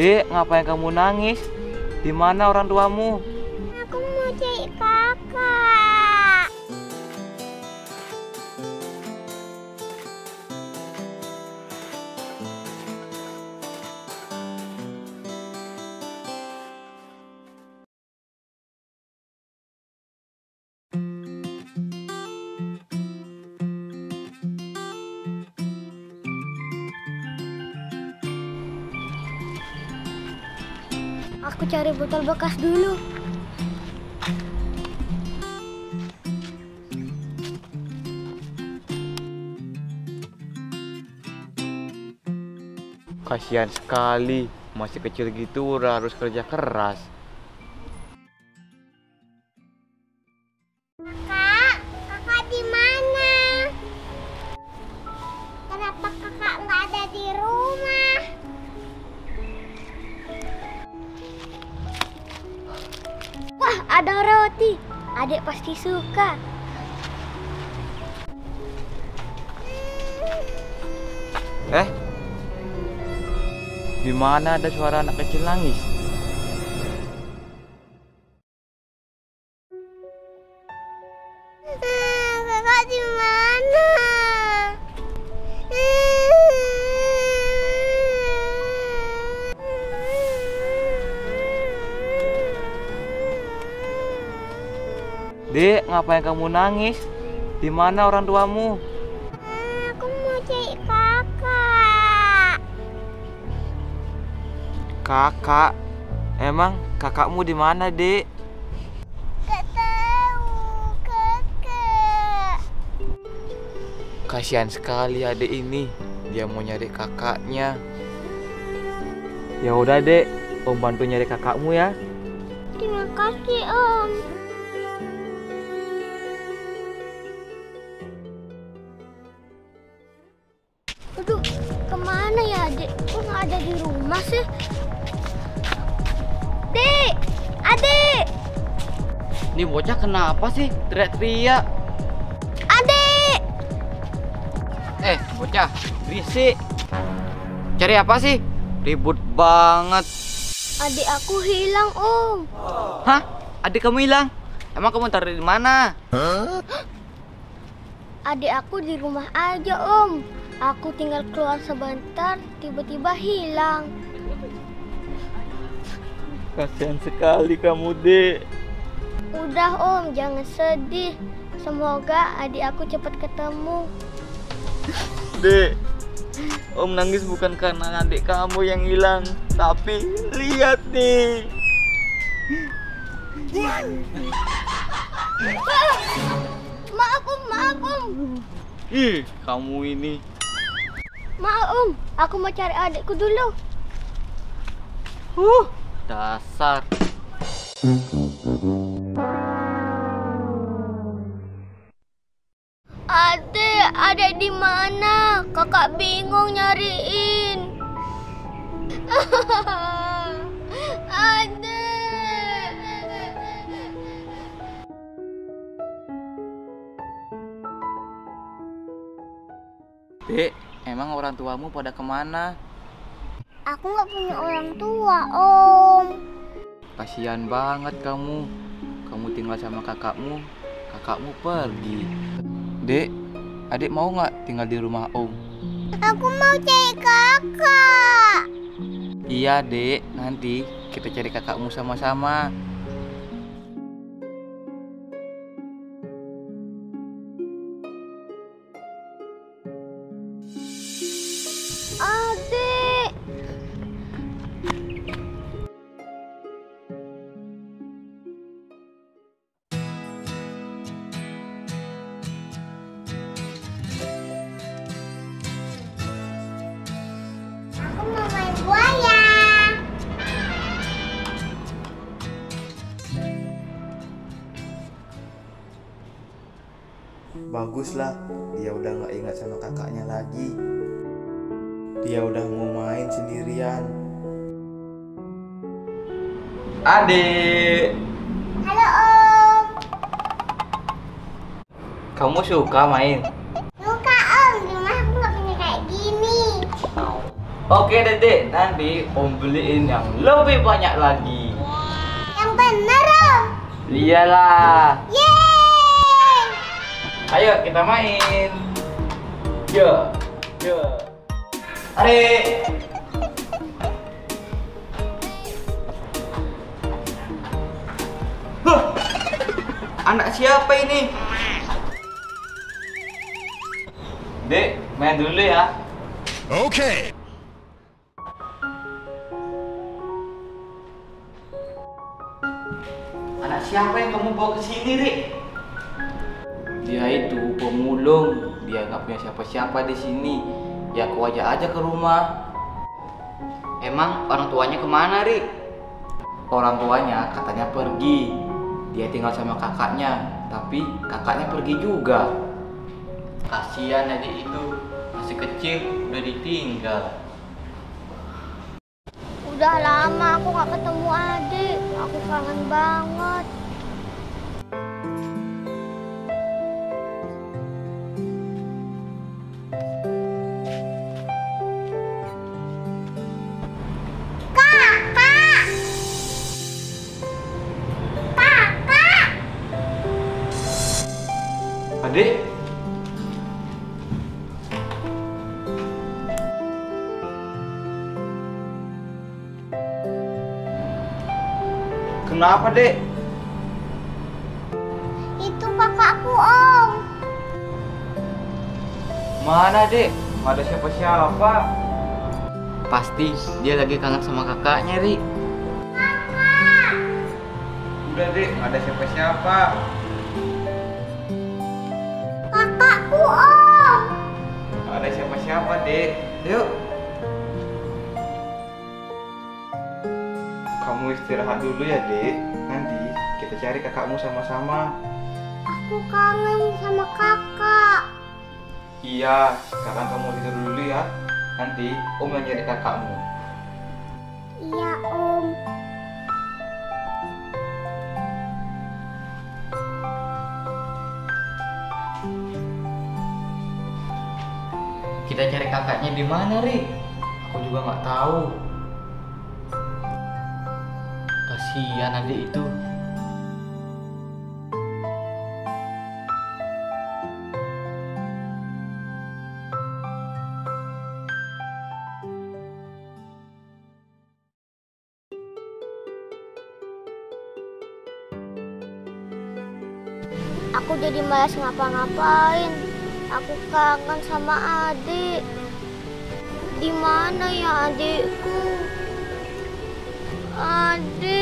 Dek, ngapain kamu nangis? Di mana orang tuamu? Aku cari botol bekas dulu. Kasihan sekali, masih kecil gitu udah harus kerja keras. Wah, ada roti. Adik pasti suka. Eh? Di mana ada suara anak kecil nangis? Dek, ngapain kamu nangis? Di mana orang tuamu? Aku mau cari kakak. Kakak. Emang kakakmu di mana, Dek? Gak tahu kakak. Kasihan sekali adik ini. Dia mau nyari kakaknya. Ya udah, Dek. Om bantu nyari kakakmu ya. Terima kasih Om. Kok ada di rumah sih? Dek, adik, Ini bocah kenapa sih teriak-teriak? adik. Eh, bocah, berisik. Cari apa sih? Ribut banget. Adik aku hilang Om. Hah? Adik kamu hilang? Emang kamu taruh di mana? Adik aku di rumah aja Om. Aku tinggal keluar sebentar, tiba-tiba hilang. Kasihan sekali kamu, Dek. Udah Om, jangan sedih. Semoga adik aku cepat ketemu. Dek, Om nangis bukan karena adik kamu yang hilang, tapi lihat nih. Maaf Om, maaf Om. Ih, kamu ini. Maaf Om, aku mau cari adikku dulu. Huh, dasar. Adek, adek di mana? Kakak bingung nyariin. adek. Dek, emang orang tuamu pada ke mana? Aku nggak punya orang tua, Om. Kasihan banget kamu. Kamu tinggal sama kakakmu, kakakmu pergi. Dek, adik mau nggak tinggal di rumah Om? Aku mau cari kakak. Iya, Dek. Nanti kita cari kakakmu sama-sama. Baguslah, dia udah nggak ingat sama kakaknya lagi. Dia udah mau main sendirian. Adik, Halo Om. kamu suka main? Luka Om, di rumah aku nggak punya kayak gini. Oke dedek, nanti om beliin yang lebih banyak lagi. Yang bener om. Iyalah. Yeay. Ayo kita main. Yo, yo. Tarik. Huh, anak siapa ini? Dek, main dulu ya. Okay. Anak siapa yang kamu bawa ke sini, Rik? Dia itu pemulung. Dia nggak punya siapa-siapa di sini. Ya aku ajak aja ke rumah. Emang orang tuanya ke mana, Rik? Orang tuanya katanya pergi. Dia tinggal sama kakaknya, tapi kakaknya pergi juga. Kasihan adik itu, masih kecil udah ditinggal. Udah lama aku nggak ketemu adik. Aku kangen banget. Kenapa, Dek? Itu kakakku om. Mana, Dek? Nggak ada siapa-siapa. Pasti dia lagi kangen sama kakaknya, Ri. Kakak. Udah, Dek, nggak ada siapa-siapa. Kakakku om. Nggak ada siapa-siapa, Dek. Yuk. Istirahat dulu ya, Dek. Nanti kita cari kakakmu sama-sama. Aku kangen sama kakak. Iya, sekarang kamu tidur dulu ya. Nanti Om yang nyari kakakmu. Iya om. Kita cari kakaknya di mana, Ri? Aku juga nggak tahu. Kasihan adik itu. Aku jadi malas ngapa-ngapain. Aku kangen sama adik. Di mana ya adikku? Adik.